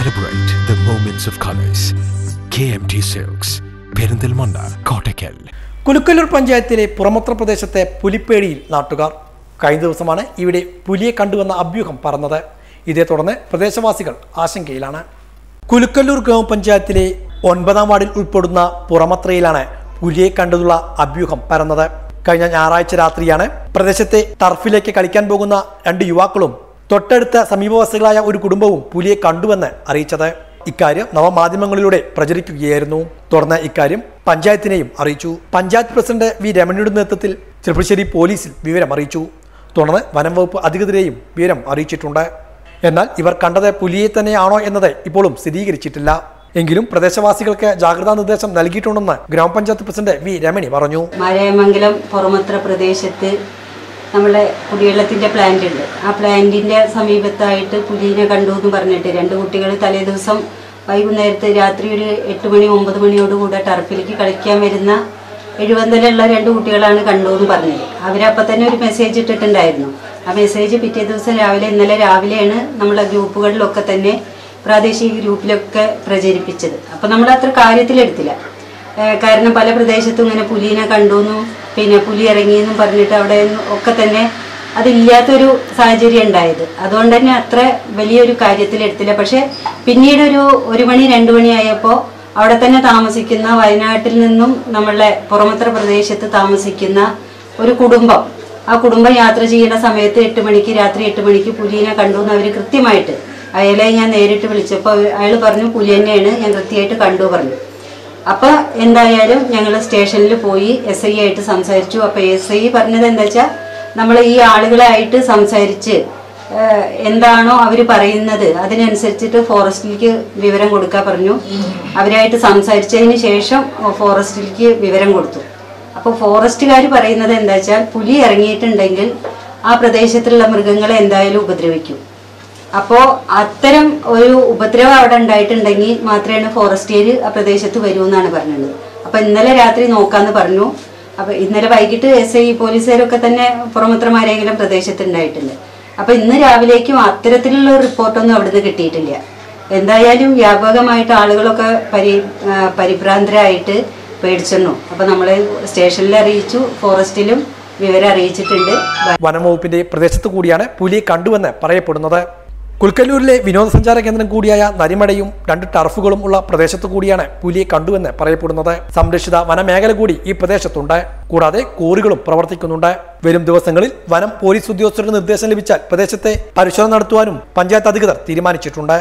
Celebrate the moments of colors. KMT silks Perinthalmanna Kottakkal Kulukkallur പഞ്ചായത്തിലെ പുറമത്ര പ്രദേശത്തെ പുലിപ്പേടിയിൽ നാട്ടുകാർ കഴിഞ്ഞ ദിവസമാണ് ഇവിടെ പുലിയെ കണ്ടുവന്ന അഭ്യൂഹം പറന്നത്. ഇതേ തുടർന്ന് പ്രദേശവാസികൾ ആശങ്കയിലാണ്. കുലുക്കല്ലൂർ ഗ്രാമപഞ്ചായത്തിലെ ഒൻപതാം വാർഡിൽ ഉൾപ്പെടുന്ന പുറമത്രയിലാണ് പുലിയെ കണ്ടതുള്ള അഭ്യൂഹം പരന്നത്. കഴിഞ്ഞ ഞായറാഴ്ച രാത്രിയാണ് പ്രദേശത്തെ ടർഫിലേക്ക് കളിക്കാൻ പോകുന്ന രണ്ട് യുവാക്കളും തൊട്ടടുത്ത സമീപവാസികളായ ഒരു കുടുംബവും പുലിയെ കണ്ടുവെന്ന് അറിയിച്ചത്. ഇക്കാര്യം നവമാധ്യമങ്ങളിലൂടെ പ്രചരിക്കുകയായിരുന്നു. തുടർന്ന് ഇക്കാര്യം പഞ്ചായത്തിനെയും അറിയിച്ചു. പഞ്ചായത്ത് പ്രസിഡന്റ് വി രമണിയുടെ നേതൃത്വത്തിൽ ചെറുപ്പശ്ശേരി പോലീസിൽ വിവരം അറിയിച്ചു. തുടർന്ന് വനം വകുപ്പ് അധികൃതരെയും വിവരം അറിയിച്ചിട്ടുണ്ട്. എന്നാൽ ഇവർ കണ്ടത് പുലിയെ തന്നെയാണോ എന്നത് ഇപ്പോഴും സ്ഥിരീകരിച്ചിട്ടില്ല. എങ്കിലും പ്രദേശവാസികൾക്ക് ജാഗ്രതാ നിർദ്ദേശം നൽകിയിട്ടുണ്ടെന്ന് ഗ്രാമപഞ്ചായത്ത് പ്രസിഡന്റ് വി രമണി പറഞ്ഞു. മഴയമംഗലം പുറമത്ര പ്രദേശത്ത് നമ്മളെ കുടിവെള്ളത്തിന്റെ പ്ലാന്റ് ഉണ്ട്. ആ പ്ലാന്റിന്റെ സമീപത്തായിട്ട് പുലിനെ കണ്ടു എന്ന് പറഞ്ഞിട്ട് രണ്ട് കുട്ടികൾ തലേ ദിവസം വൈകുന്നേരത്ത് രാത്രി ഒരു എട്ട് മണി ഒമ്പത് മണിയോടുകൂടെ ടർഫിലേക്ക് കളിക്കാൻ വരുന്ന എഴുപന്തലുള്ള രണ്ട് കുട്ടികളാണ് കണ്ടു എന്ന് പറഞ്ഞത്. അവരപ്പം തന്നെ ഒരു മെസ്സേജ് ഇട്ടിട്ടുണ്ടായിരുന്നു. ആ മെസ്സേജ് പിറ്റേ ദിവസം രാവിലെ ഇന്നലെ രാവിലെയാണ് നമ്മളെ ഗ്രൂപ്പുകളിലൊക്കെ തന്നെ പ്രാദേശിക ഗ്രൂപ്പിലൊക്കെ പ്രചരിപ്പിച്ചത്. അപ്പം നമ്മൾ അത്ര കാര്യത്തിലെടുത്തില്ല കാരണം പല പ്രദേശത്തും ഇങ്ങനെ പുലിനെ കണ്ടുവെന്നും പിന്നെ പുലി ഇറങ്ങിയെന്നും പറഞ്ഞിട്ട് അവിടെ ഒക്കെ തന്നെ അതില്ലാത്തൊരു സാഹചര്യം ഉണ്ടായത്. അതുകൊണ്ട് തന്നെ അത്ര വലിയൊരു കാര്യത്തിൽ എടുത്തില്ല. പക്ഷെ പിന്നീട് ഒരു ഒരു മണി രണ്ടു മണി ആയപ്പോൾ അവിടെ തന്നെ താമസിക്കുന്ന വയനാട്ടിൽ നിന്നും നമ്മളെ പുറമത്ര പ്രദേശത്ത് താമസിക്കുന്ന ഒരു കുടുംബം. ആ കുടുംബം യാത്ര ചെയ്യുന്ന സമയത്ത് എട്ട് മണിക്ക് രാത്രി എട്ട് മണിക്ക് പുലിനെ കണ്ടു എന്ന് അവർ കൃത്യമായിട്ട് അയാളെ ഞാൻ നേരിട്ട് വിളിച്ചപ്പോൾ അയാൾ പറഞ്ഞു പുലി തന്നെയാണ് ഞാൻ കൃത്യമായിട്ട് കണ്ടു പറഞ്ഞു. അപ്പൊ എന്തായാലും ഞങ്ങൾ സ്റ്റേഷനിൽ പോയി എസ് ഐ ആയിട്ട് സംസാരിച്ചു. അപ്പൊ എസ് ഐ പറഞ്ഞത് എന്താ വെച്ചാൽ നമ്മൾ ഈ ആളുകളായിട്ട് സംസാരിച്ച് എന്താണോ അവർ പറയുന്നത് അതിനനുസരിച്ചിട്ട് ഫോറസ്റ്റിലേക്ക് വിവരം കൊടുക്കാൻ പറഞ്ഞു. അവരായിട്ട് സംസാരിച്ചതിന് ശേഷം ഫോറസ്റ്റിലേക്ക് വിവരം കൊടുത്തു. അപ്പോൾ ഫോറസ്റ്റുകാർ പറയുന്നത് എന്താ വെച്ചാൽ പുലി ഇറങ്ങിയിട്ടുണ്ടെങ്കിൽ ആ പ്രദേശത്തുള്ള മൃഗങ്ങളെ എന്തായാലും ഉപദ്രവിക്കും. അപ്പോൾ അത്തരം ഒരു ഉപദ്രവം അവിടെ ഉണ്ടായിട്ടുണ്ടെങ്കിൽ മാത്രമേ ഫോറസ്റ്റിയർ ആ പ്രദേശത്ത് വരൂ എന്നാണ് പറഞ്ഞത് അപ്പോൾ ഇന്നലെ രാത്രി നോക്കാന്ന് പറഞ്ഞു. അപ്പോൾ ഇന്നലെ വൈകിട്ട് എസ് ഐ പോലീസുകാരൊക്കെ തന്നെ പുറമത്രമാരെങ്കിലും പ്രദേശത്ത് ഉണ്ടായിട്ടുണ്ട് അപ്പോൾ ഇന്ന് രാവിലേക്കും അത്തരത്തിലുള്ള ഒരു റിപ്പോർട്ടൊന്നും അവിടുന്ന് കിട്ടിയിട്ടില്ല. എന്തായാലും വ്യാപകമായിട്ട് ആളുകളൊക്കെ പരി പരിഭ്രാന്തരായിട്ട് പേടിച്ചെണ്ണു അപ്പോൾ നമ്മൾ സ്റ്റേഷനിൽ അറിയിച്ചു ഫോറസ്റ്റിലും വിവരം അറിയിച്ചിട്ടുണ്ട്. വനം വകുപ്പിന്റെ പ്രദേശത്ത് കൂടിയാണ് പുലി കണ്ടുവെന്ന് പറയപ്പെടുന്നത്. കുൽക്കല്ലൂരിലെ വിനോദസഞ്ചാര കേന്ദ്രം കൂടിയായ നരിമടയും രണ്ട് ടർഫുകളും ഉള്ള പ്രദേശത്തു കൂടിയാണ് പുലിയെ കണ്ടുവെന്ന് പറയപ്പെടുന്നത്. സംരക്ഷിത വനമേഖല കൂടി ഈ പ്രദേശത്തുണ്ട്. കൂടാതെ കോറികളും പ്രവർത്തിക്കുന്നുണ്ട്. വരും ദിവസങ്ങളിൽ വനം പോലീസ് ഉദ്യോഗസ്ഥരുടെ നിർദ്ദേശം ലഭിച്ചാൽ പ്രദേശത്തെ പരിശോധന നടത്തുവാനും പഞ്ചായത്ത് അധികൃതർ തീരുമാനിച്ചിട്ടുണ്ട്.